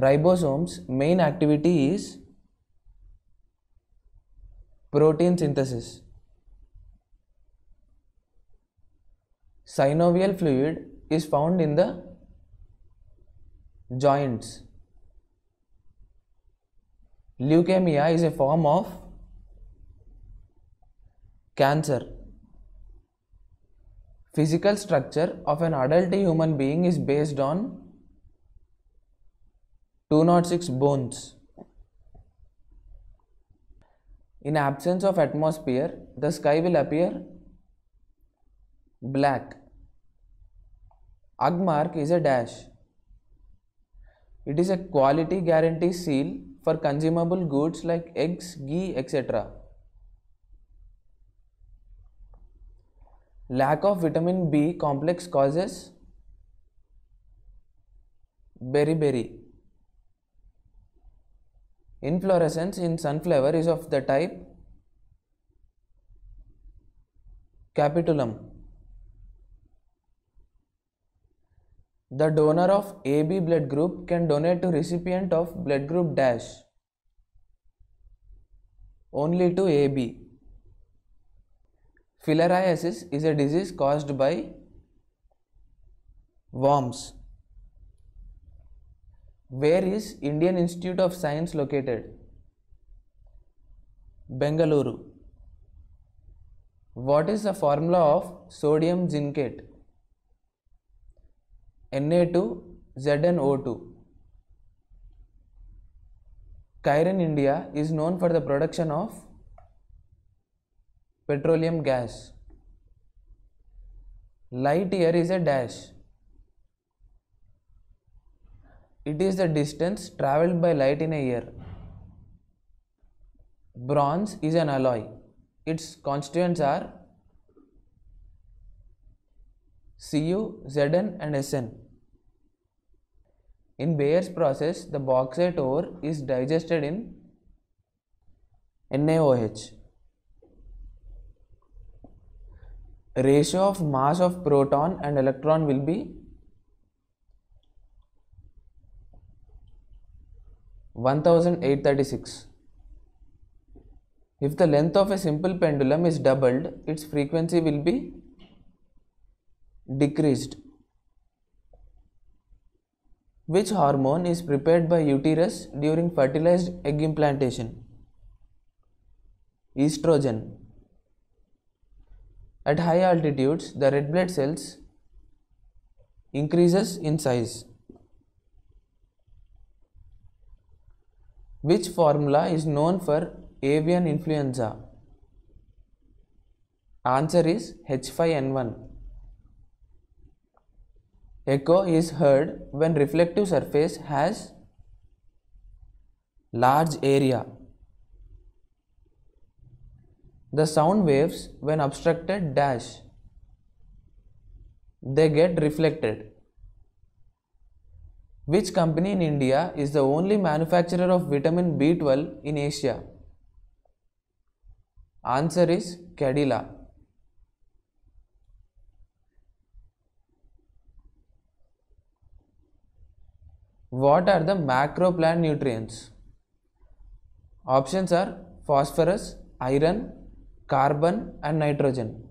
Ribosome's main activity is protein synthesis. Synovial fluid is found in the joints. Leukemia is a form of cancer. Physical structure of an adult human being is based on 206 bones. In absence of atmosphere, the sky will appear black. Agmark is a dash. It is a quality guarantee seal for consumable goods like eggs, ghee, etc. Lack of vitamin B complex causes beriberi. Inflorescence in sunflower is of the type capitulum. The donor of AB blood group can donate to recipient of blood group dash only to AB. Filariasis is a disease caused by worms. Where is Indian Institute of Science located? Bengaluru. What is the formula of sodium zincate? Na2ZnO2. Cairn India is known for the production of petroleum gas. Light year is a dash. It is the distance traveled by light in a year. Bronze is an alloy. Its constituents are Cu, Zn and Sn. In Bayer's process, the bauxite ore is digested in NaOH. Ratio of mass of proton and electron will be 1836. If the length of a simple pendulum is doubled, its frequency will be decreased. Which hormone is prepared by uterus during fertilized egg implantation? Estrogen. At high altitudes, the red blood cells increases in size. Which formula is known for avian influenza? Answer is H5N1. Echo is heard when reflective surface has large area. The sound waves when obstructed dash. They get reflected. Which company in India is the only manufacturer of vitamin B12 in Asia? Answer is Cadila. What are the macro plant nutrients? Options are phosphorus, iron, carbon and nitrogen.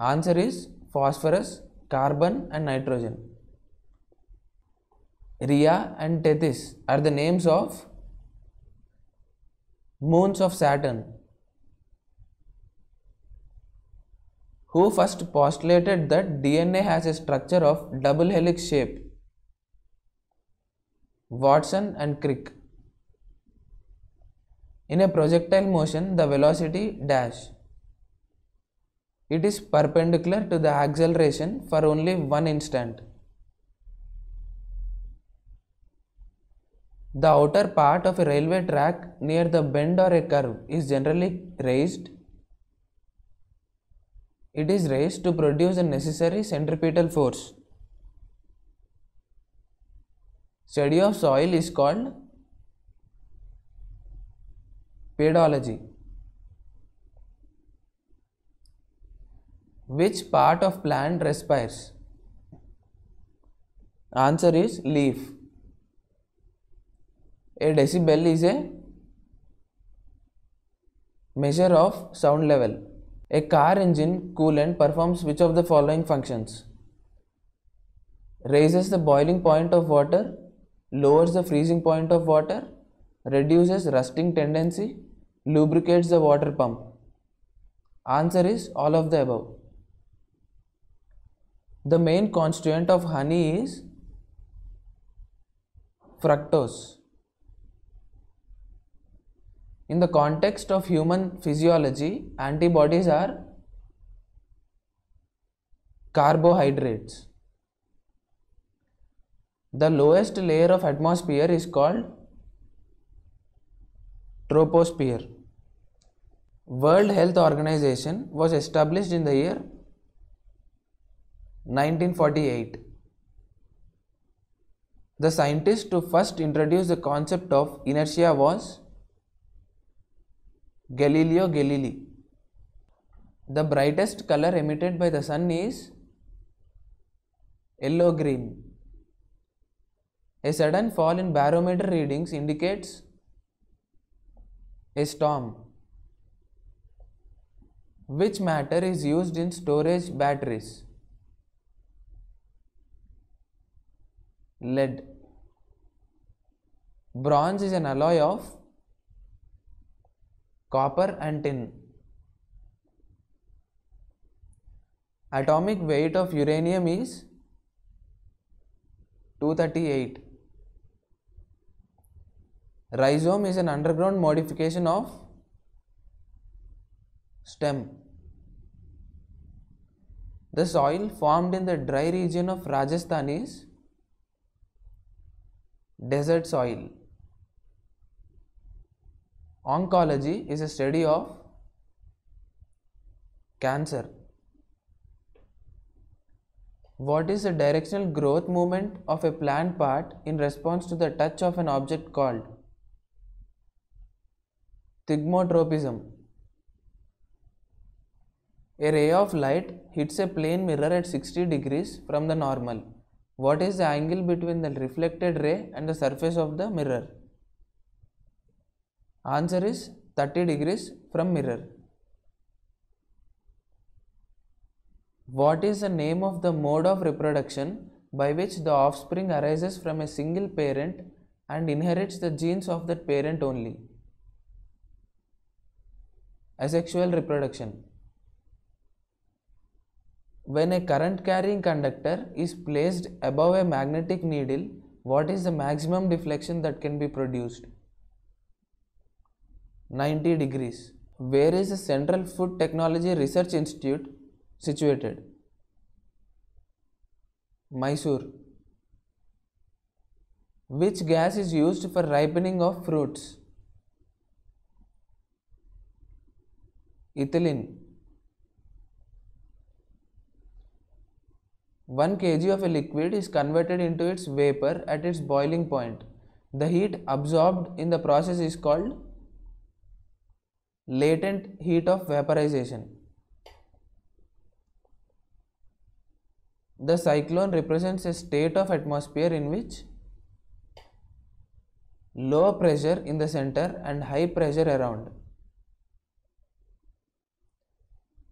Answer is phosphorus, carbon and nitrogen. Rhea and Tethys are the names of moons of Saturn. Who first postulated that DNA has a structure of double helix shape? Watson and Crick. In a projectile motion, the velocity dash. It is perpendicular to the acceleration for only one instant. The outer part of a railway track near the bend or a curve is generally raised. It is raised to produce the necessary centripetal force. Study of soil is called pedology. Which part of plant respires? Answer is leaf. A decibel is a measure of sound level. A car engine coolant performs which of the following functions? Raises the boiling point of water, lowers the freezing point of water, reduces rusting tendency, lubricates the water pump. Answer is all of the above. The main constituent of honey is fructose. In the context of human physiology, antibodies are carbohydrates. The lowest layer of atmosphere is called troposphere. World Health Organization was established in the year 1948. The scientist to first introduce the concept of inertia was Galileo Galilei. The brightest color emitted by the sun is yellow green. A sudden fall in barometer readings indicates a storm. Which matter is used in storage batteries? Lead. Bronze is an alloy of copper and tin. Atomic weight of uranium is 238. Rhizome is an underground modification of stem. The soil formed in the dry region of Rajasthan is desert soil. Oncology is a study of cancer. What is the directional growth movement of a plant part in response to the touch of an object called thigmotropism? A ray of light hits a plane mirror at 60 degrees from the normal. What is the angle between the reflected ray and the surface of the mirror? Answer is 30 degrees from mirror. What is the name of the mode of reproduction by which the offspring arises from a single parent and inherits the genes of that parent only? Asexual reproduction. When a current carrying conductor is placed above a magnetic needle, what is the maximum deflection that can be produced? 90 degrees. Where is the Central Food Technology Research Institute situated? Mysore. Which gas is used for ripening of fruits? Ethylene. 1 kg of a liquid is converted into its vapor at its boiling point. The heat absorbed in the process is called latent heat of vaporization. The cyclone represents a state of atmosphere in which low pressure in the center and high pressure around.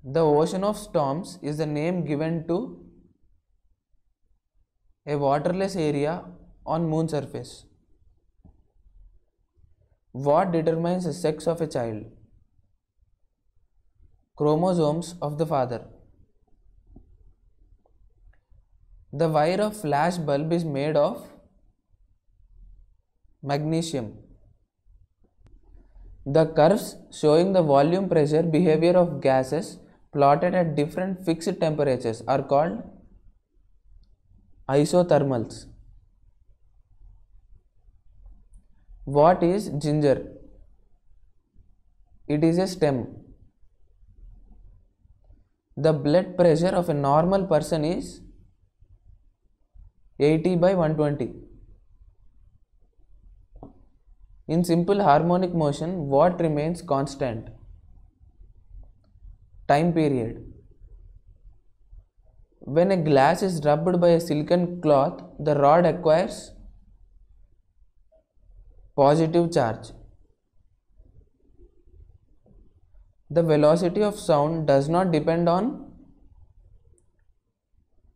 The ocean of storms is the name given to a waterless area on moon surface. What determines the sex of a child? Chromosomes of the father. The wire of flash bulb is made of magnesium. The curves showing the volume pressure behavior of gases plotted at different fixed temperatures are called isothermals. What is ginger? It is a stem. The blood pressure of a normal person is 80 by 120. In simple harmonic motion, what remains constant? Time period. When a glass is rubbed by a silken cloth, the rod acquires Positive charge. The velocity of sound does not depend on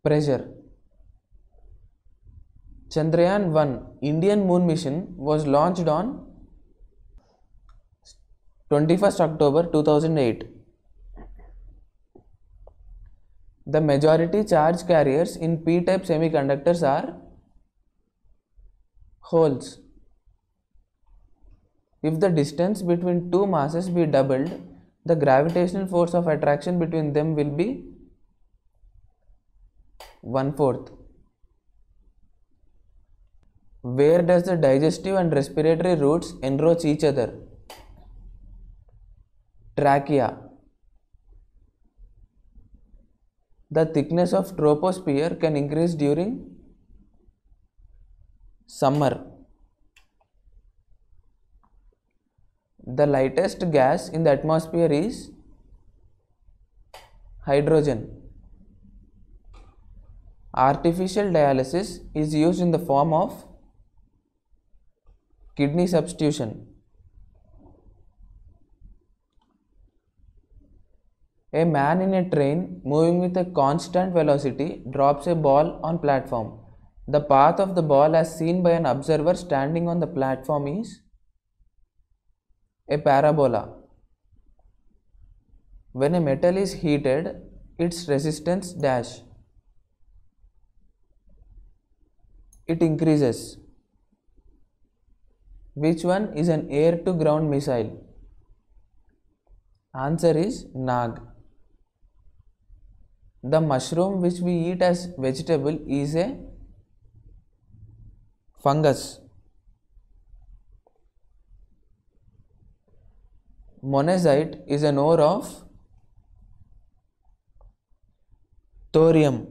pressure. Chandrayaan 1 Indian moon mission was launched on 21st October 2008. The majority charge carriers in p type semiconductors are holes. If the distance between two masses be doubled, the gravitational force of attraction between them will be one fourth. Where does the digestive and respiratory roots enroach each other? Trachea. The thickness of troposphere can increase during summer. The lightest gas in the atmosphere is hydrogen. Artificial dialysis is used in the form of kidney substitution. A man in a train moving with a constant velocity drops a ball on platform. The path of the ball as seen by an observer standing on the platform is a parabola. When a metal is heated, its resistance dash. It increases. Which one is an air to ground missile? Answer is Nag. The mushroom which we eat as vegetable is a fungus. Monazite is an ore of thorium.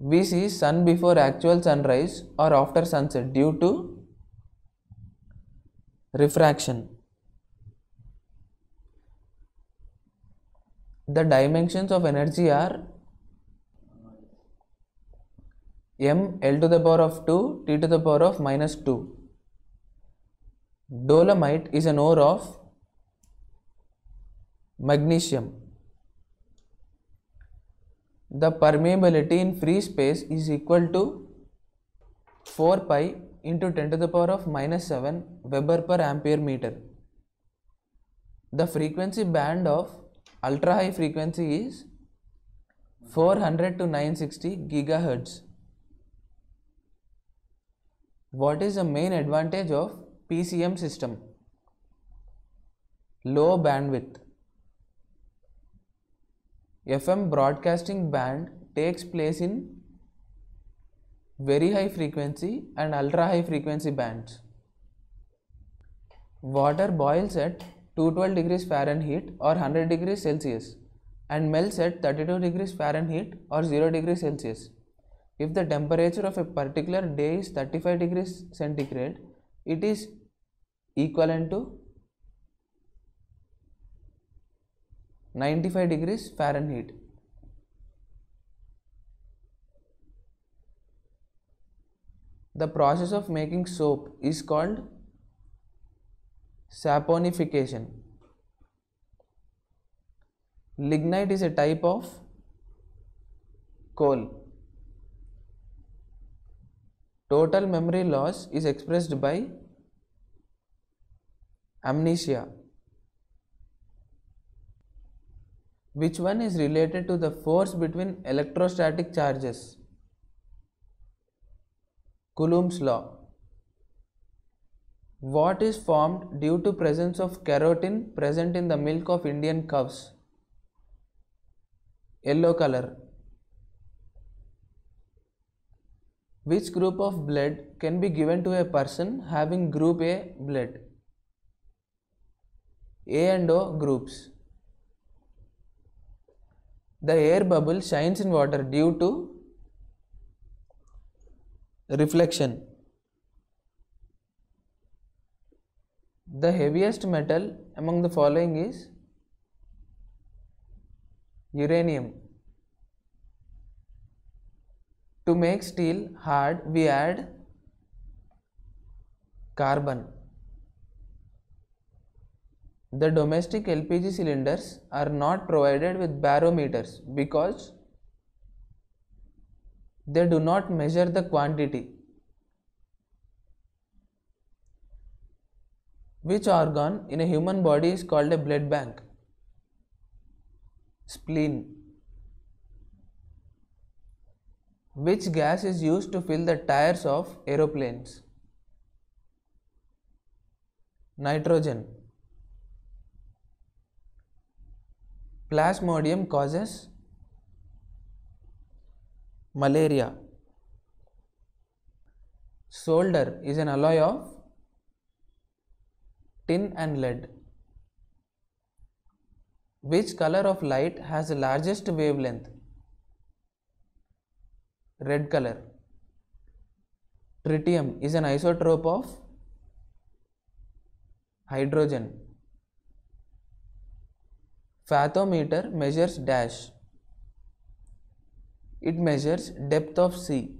We see sun before actual sunrise or after sunset due to refraction. The dimensions of energy are m l to the power of 2 t to the power of minus 2. Dolomite is an ore of magnesium. The permeability in free space is equal to 4 pi into 10 to the power of minus 7 Weber per ampere meter. The frequency band of ultra high frequency is 400 to 960 gigahertz. What is the main advantage of PCM system? Low bandwidth. FM broadcasting band takes place in very high frequency and ultra high frequency bands. Water boils at 212 degrees Fahrenheit or 100 degrees Celsius and melts at 32 degrees Fahrenheit or 0 degrees Celsius. If the temperature of a particular day is 35 degrees centigrade, it is equivalent to 95 degrees Fahrenheit. The process of making soap is called saponification. Lignite is a type of coal. Total memory loss is expressed by amnesia. Which one is related to the force between electrostatic charges? Coulomb's law. What is formed due to presence of carotene present in the milk of Indian cows? Yellow color. Which group of blood can be given to a person having group A blood? A and O groups. The air bubble shines in water due to reflection. The heaviest metal among the following is uranium. To make steel hard, we add carbon. The domestic lpg cylinders are not provided with barometers because they do not measure the quantity. Which organ in a human body is called a blood bank? Spleen which gas is used to fill the tires of aeroplanes? Nitrogen. Plasmodium causes malaria. Solder is an alloy of tin and lead. Which color of light has the largest wavelength red color. Tritium is an isotope of hydrogen. Fathometer measures dash. It measures depth of sea